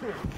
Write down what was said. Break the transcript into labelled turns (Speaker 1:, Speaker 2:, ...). Speaker 1: True.